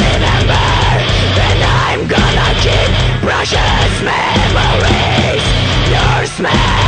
remember I'm gonna keep precious memories. Your smell